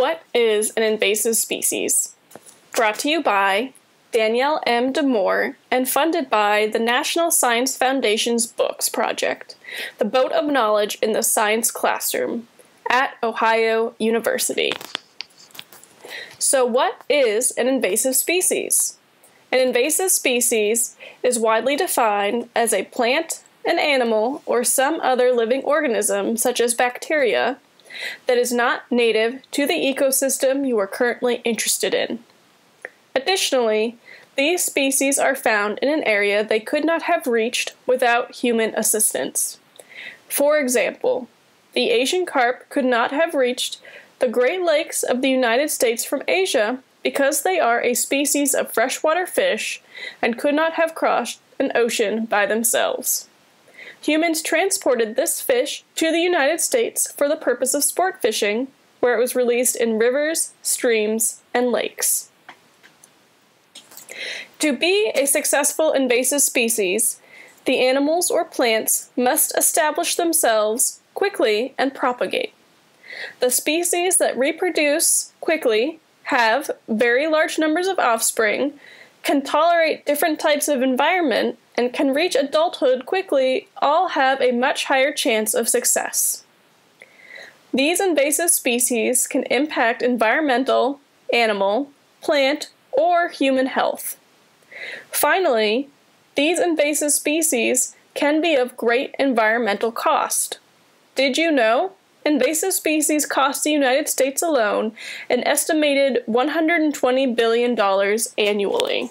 What is an invasive species? Brought to you by Danielle M. DeMoore and funded by the National Science Foundation's Books Project, the Boat of Knowledge in the Science Classroom at Ohio University. So, what is an invasive species? An invasive species is widely defined as a plant, an animal, or some other living organism, such as bacteria, that is not native to the ecosystem you are currently interested in. Additionally, these species are found in an area they could not have reached without human assistance. For example, the Asian carp could not have reached the Great Lakes of the United States from Asia because they are a species of freshwater fish and could not have crossed an ocean by themselves. Humans transported this fish to the United States for the purpose of sport fishing, where it was released in rivers, streams, and lakes. To be a successful invasive species, the animals or plants must establish themselves quickly and propagate. The species that reproduce quickly have very large numbers of offspring, can tolerate different types of environment, and can reach adulthood quickly all have a much higher chance of success. These invasive species can impact environmental, animal, plant, or human health. Finally, these invasive species can be of great environmental cost. Did you know? Invasive species cost the United States alone an estimated $120 billion annually.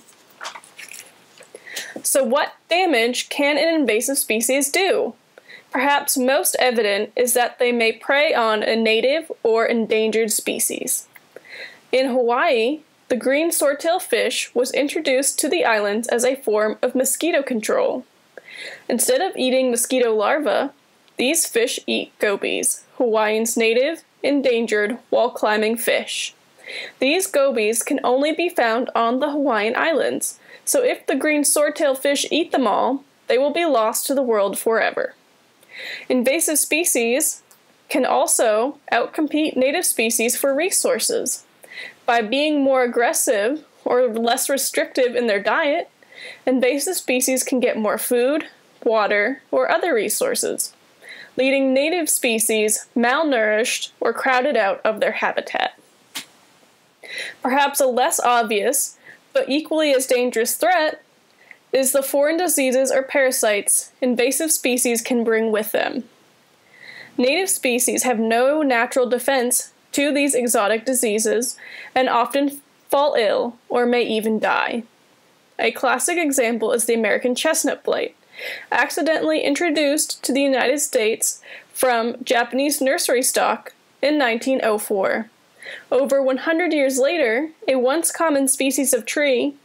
So, what damage can an invasive species do? Perhaps most evident is that they may prey on a native or endangered species. In Hawaii, the green swordtail fish was introduced to the islands as a form of mosquito control. Instead of eating mosquito larvae, these fish eat gobies, Hawaiian's native, endangered, wall climbing fish. These gobies can only be found on the Hawaiian Islands, so if the green swordtail fish eat them all, they will be lost to the world forever. Invasive species can also outcompete native species for resources. By being more aggressive or less restrictive in their diet, invasive species can get more food, water, or other resources leaving native species malnourished or crowded out of their habitat. Perhaps a less obvious, but equally as dangerous threat is the foreign diseases or parasites invasive species can bring with them. Native species have no natural defense to these exotic diseases and often fall ill or may even die. A classic example is the American chestnut blight, accidentally introduced to the United States from Japanese nursery stock in 1904. Over 100 years later, a once common species of tree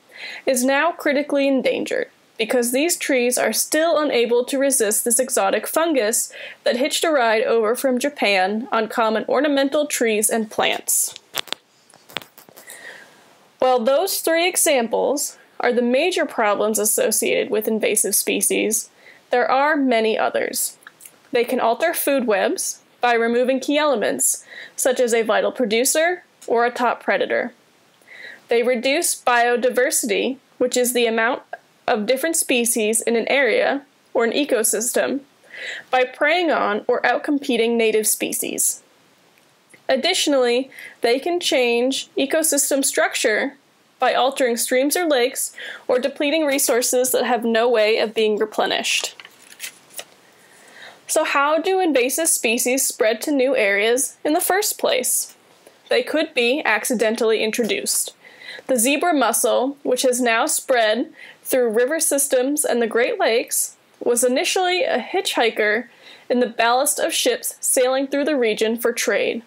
is now critically endangered because these trees are still unable to resist this exotic fungus that hitched a ride over from Japan on common ornamental trees and plants. Well, those three examples are the major problems associated with invasive species, there are many others. They can alter food webs by removing key elements, such as a vital producer or a top predator. They reduce biodiversity, which is the amount of different species in an area or an ecosystem, by preying on or outcompeting native species. Additionally, they can change ecosystem structure by altering streams or lakes or depleting resources that have no way of being replenished. So, how do invasive species spread to new areas in the first place? They could be accidentally introduced. The zebra mussel, which has now spread through river systems and the Great Lakes, was initially a hitchhiker in the ballast of ships sailing through the region for trade.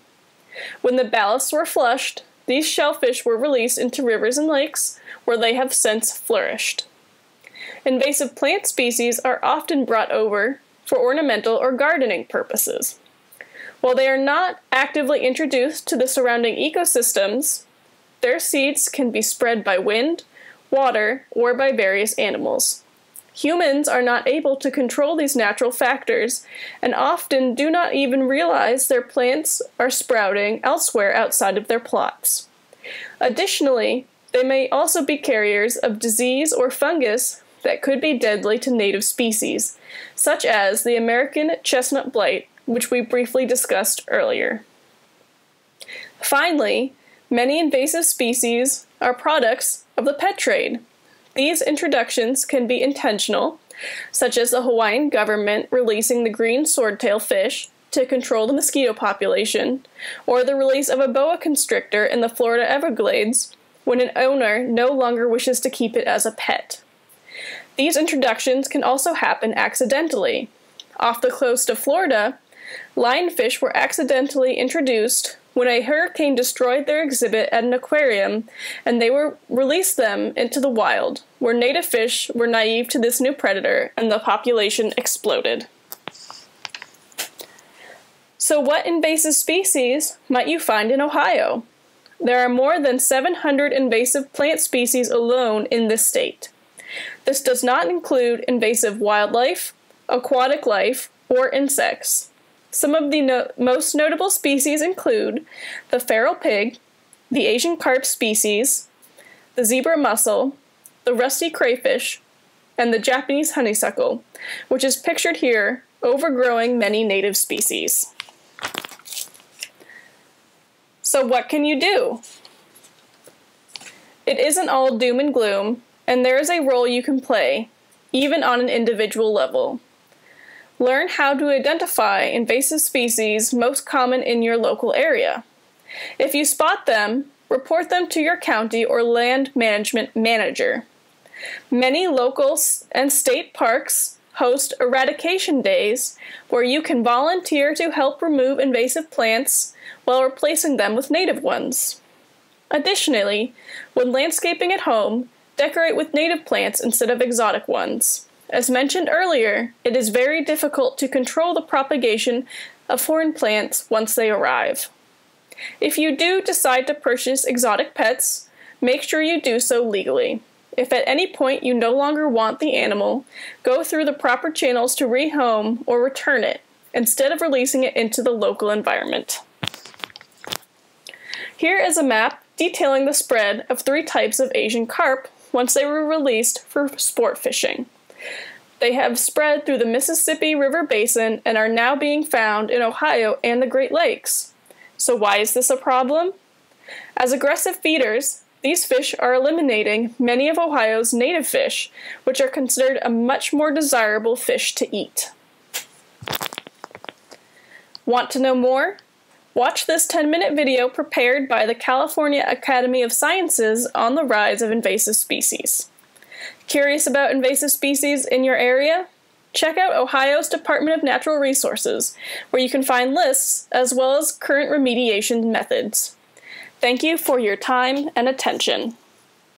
When the ballasts were flushed, these shellfish were released into rivers and lakes, where they have since flourished. Invasive plant species are often brought over for ornamental or gardening purposes. While they are not actively introduced to the surrounding ecosystems, their seeds can be spread by wind, water, or by various animals. Humans are not able to control these natural factors and often do not even realize their plants are sprouting elsewhere outside of their plots. Additionally, they may also be carriers of disease or fungus that could be deadly to native species, such as the American chestnut blight, which we briefly discussed earlier. Finally, many invasive species are products of the pet trade. These introductions can be intentional, such as the Hawaiian government releasing the green swordtail fish to control the mosquito population, or the release of a boa constrictor in the Florida Everglades when an owner no longer wishes to keep it as a pet. These introductions can also happen accidentally. Off the coast of Florida, lionfish were accidentally introduced when a hurricane destroyed their exhibit at an aquarium and they were released them into the wild, where native fish were naive to this new predator and the population exploded. So, what invasive species might you find in Ohio? There are more than 700 invasive plant species alone in this state. This does not include invasive wildlife, aquatic life, or insects. Some of the no- most notable species include the feral pig, the Asian carp species, the zebra mussel, the rusty crayfish, and the Japanese honeysuckle, which is pictured here overgrowing many native species. So, what can you do? It isn't all doom and gloom, and there is a role you can play, even on an individual level. Learn how to identify invasive species most common in your local area. If you spot them, report them to your county or land management manager. Many local and state parks host eradication days where you can volunteer to help remove invasive plants while replacing them with native ones. Additionally, when landscaping at home, decorate with native plants instead of exotic ones. As mentioned earlier, it is very difficult to control the propagation of foreign plants once they arrive. If you do decide to purchase exotic pets, make sure you do so legally. If at any point you no longer want the animal, go through the proper channels to rehome or return it, instead of releasing it into the local environment. Here is a map detailing the spread of three types of Asian carp once they were released for sport fishing. They have spread through the Mississippi River Basin and are now being found in Ohio and the Great Lakes. So, why is this a problem? As aggressive feeders, these fish are eliminating many of Ohio's native fish, which are considered a much more desirable fish to eat. Want to know more? Watch this 10 minute video prepared by the California Academy of Sciences on the rise of invasive species. Curious about invasive species in your area? Check out Ohio's Department of Natural Resources, where you can find lists as well as current remediation methods. Thank you for your time and attention.